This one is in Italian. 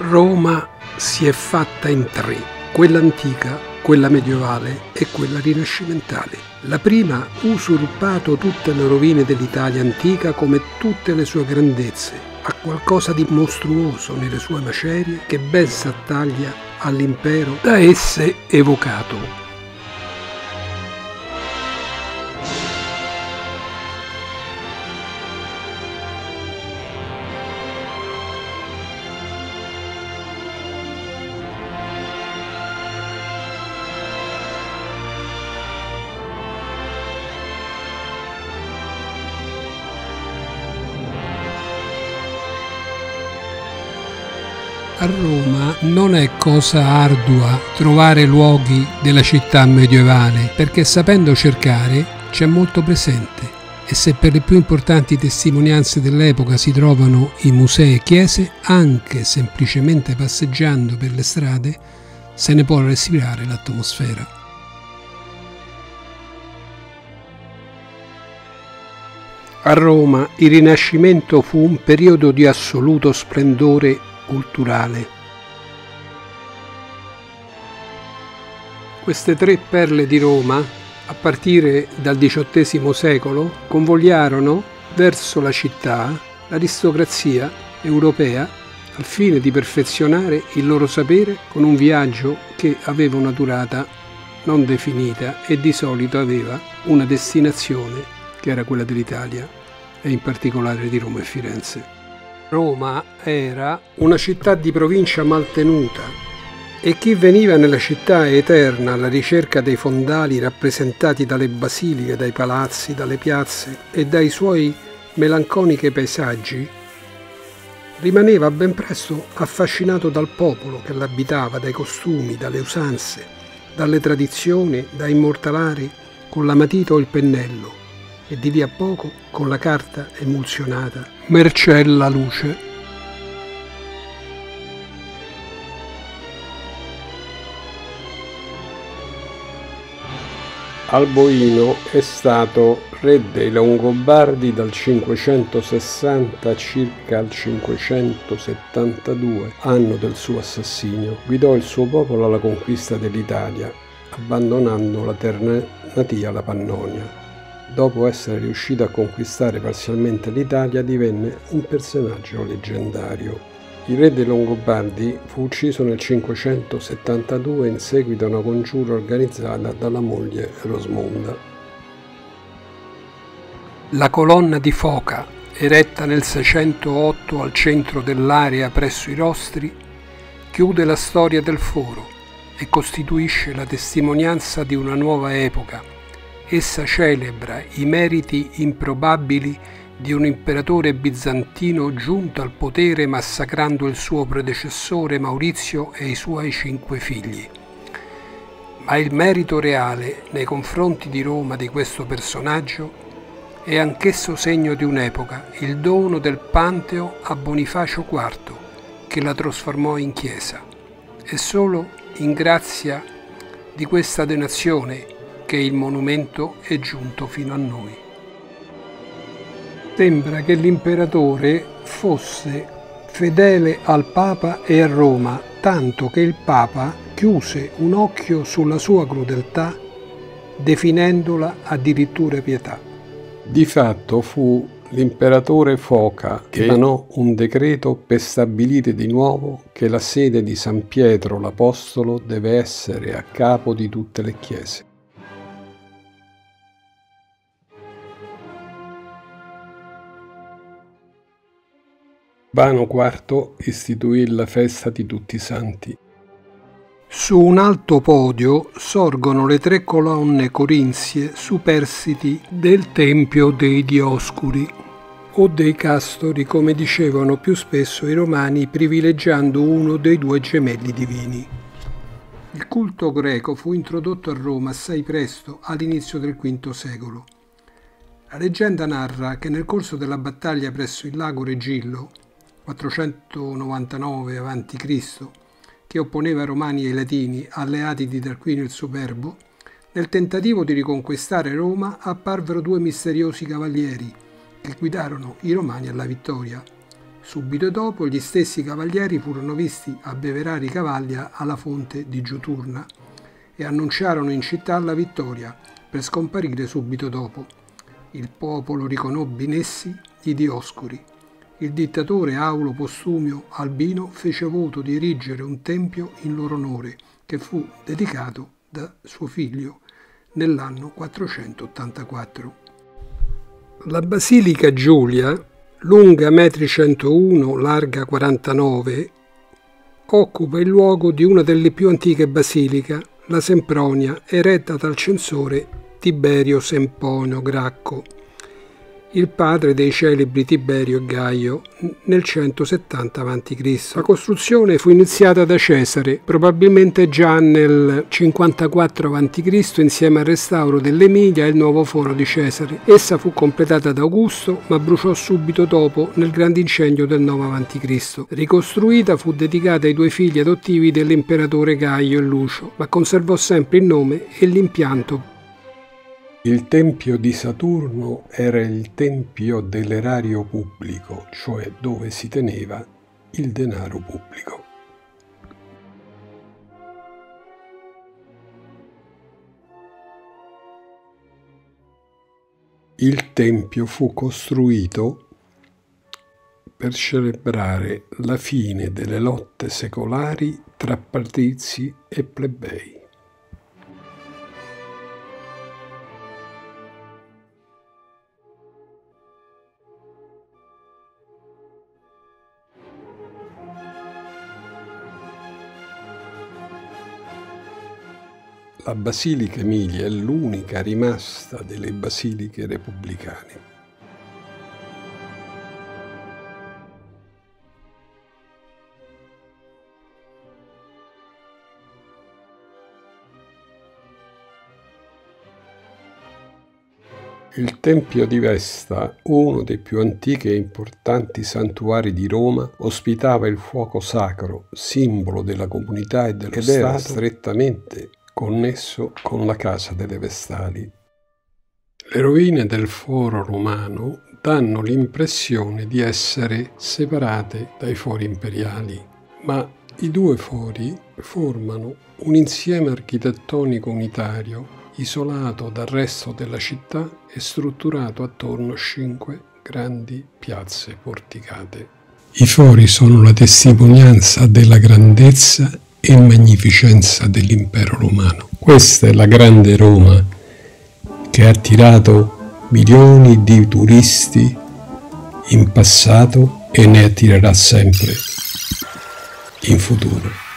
Roma si è fatta in tre, quella antica, quella medievale e quella rinascimentale. La prima ha usurpato tutte le rovine dell'Italia antica come tutte le sue grandezze, ha qualcosa di mostruoso nelle sue macerie che ben s'attaglia all'impero da esse evocato. A Roma non è cosa ardua trovare luoghi della città medievale, perché sapendo cercare c'è molto presente. E se per le più importanti testimonianze dell'epoca si trovano i musei e chiese, anche semplicemente passeggiando per le strade, se ne può respirare l'atmosfera. A Roma il Rinascimento fu un periodo di assoluto splendore culturale. Queste tre perle di Roma, a partire dal XVIII secolo, convogliarono verso la città l'aristocrazia europea al fine di perfezionare il loro sapere con un viaggio che aveva una durata non definita e di solito aveva una destinazione che era quella dell'Italia e in particolare di Roma e Firenze. Roma era una città di provincia maltenuta e chi veniva nella città eterna alla ricerca dei fondali rappresentati dalle basiliche, dai palazzi, dalle piazze e dai suoi melanconiche paesaggi, rimaneva ben presto affascinato dal popolo che l'abitava, dai costumi, dalle usanze, dalle tradizioni da immortalare con la matita o il pennello e di lì a poco con la carta emulsionata Mercella Luce. Alboino è stato re dei Longobardi dal 560 circa al 572, anno del suo assassinio. Guidò il suo popolo alla conquista dell'Italia, abbandonando la terra natia alla Pannonia dopo essere riuscito a conquistare parzialmente l'Italia, divenne un personaggio leggendario. Il re dei Longobardi fu ucciso nel 572 in seguito a una congiura organizzata dalla moglie Rosmonda. La colonna di foca, eretta nel 608 al centro dell'area presso i rostri, chiude la storia del foro e costituisce la testimonianza di una nuova epoca essa celebra i meriti improbabili di un imperatore bizantino giunto al potere massacrando il suo predecessore Maurizio e i suoi cinque figli. Ma il merito reale nei confronti di Roma di questo personaggio è anch'esso segno di un'epoca, il dono del Panteo a Bonifacio IV, che la trasformò in chiesa. E solo in grazia di questa donazione che il monumento è giunto fino a noi. Sembra che l'imperatore fosse fedele al Papa e a Roma, tanto che il Papa chiuse un occhio sulla sua crudeltà, definendola addirittura pietà. Di fatto fu l'imperatore Foca che emanò un decreto per stabilire di nuovo che la sede di San Pietro l'Apostolo deve essere a capo di tutte le chiese. Bano IV istituì la festa di tutti i santi. Su un alto podio sorgono le tre colonne corinzie superstiti del Tempio dei Dioscuri o dei Castori, come dicevano più spesso i romani, privilegiando uno dei due gemelli divini. Il culto greco fu introdotto a Roma assai presto, all'inizio del V secolo. La leggenda narra che nel corso della battaglia presso il lago Regillo, 499 a.C., che opponeva Romani e Latini alleati di Tarquinio il Superbo, nel tentativo di riconquistare Roma apparvero due misteriosi cavalieri che guidarono i Romani alla vittoria. Subito dopo gli stessi cavalieri furono visti abbeverare i cavalli alla fonte di Giuturna e annunciarono in città la vittoria, per scomparire subito dopo. Il popolo riconobbe in essi gli Dioscuri. Il dittatore Aulo Postumio Albino fece voto di erigere un tempio in loro onore, che fu dedicato da suo figlio nell'anno 484. La Basilica Giulia lunga metri 101, larga 49, occupa il luogo di una delle più antiche basiliche, la Sempronia, eretta dal censore Tiberio Semponio Gracco il padre dei celebri Tiberio e Gaio, nel 170 a.C. La costruzione fu iniziata da Cesare, probabilmente già nel 54 a.C. insieme al restauro dell'Emilia e il nuovo foro di Cesare. Essa fu completata da Augusto, ma bruciò subito dopo nel grande incendio del 9 a.C. Ricostruita fu dedicata ai due figli adottivi dell'imperatore Gaio e Lucio, ma conservò sempre il nome e l'impianto il tempio di Saturno era il tempio dell'erario pubblico, cioè dove si teneva il denaro pubblico. Il tempio fu costruito per celebrare la fine delle lotte secolari tra patrizi e plebei. La Basilica Emilia è l'unica rimasta delle basiliche repubblicane. Il Tempio di Vesta, uno dei più antichi e importanti santuari di Roma, ospitava il fuoco sacro, simbolo della comunità e dello ed Stato, era strettamente connesso con la casa delle Vestali. Le rovine del foro romano danno l'impressione di essere separate dai fori imperiali, ma i due fori formano un insieme architettonico unitario, isolato dal resto della città e strutturato attorno a cinque grandi piazze porticate. I fori sono la testimonianza della grandezza e magnificenza dell'impero romano. Questa è la grande Roma che ha attirato milioni di turisti in passato e ne attirerà sempre in futuro.